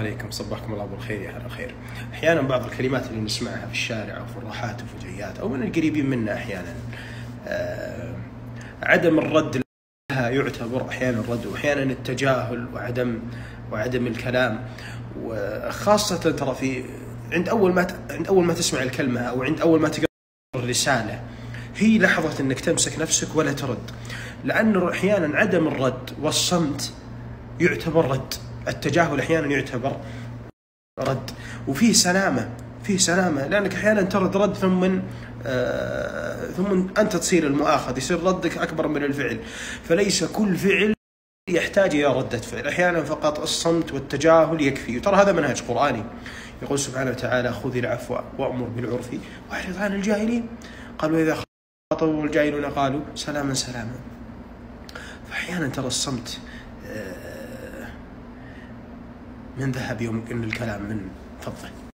عليكم صبحكم الله بالخير يا هلا خير أحيانا بعض الكلمات اللي نسمعها في الشارع أو في الراحات وفي الجيات أو من القريبين منا أحيانا. آه عدم الرد لها يعتبر أحيانا الرد وأحيانا التجاهل وعدم وعدم الكلام. وخاصة ترى في عند أول ما عند أول ما تسمع الكلمة أو عند أول ما تقرأ الرسالة هي لحظة إنك تمسك نفسك ولا ترد. لأنه أحيانا عدم الرد والصمت يعتبر رد. التجاهل أحيانا يعتبر رد. وفيه سلامة فيه سلامة لأنك أحيانا ترد رد ثم آه ثم أنت تصير المؤاخذ يصير ردك أكبر من الفعل. فليس كل فعل يحتاج إلى ردة فعل. أحيانا فقط الصمت والتجاهل يكفي. وترى هذا منهج قرآني. يقول سبحانه وتعالى خذ العفو وأمر بالعرف وأعرض عن الجاهلين. قال واذا خاطبوا الجاهلون قالوا سلاما سلاما. فأحيانا ترى الصمت آه، من ذهب يمكن الكلام من فضه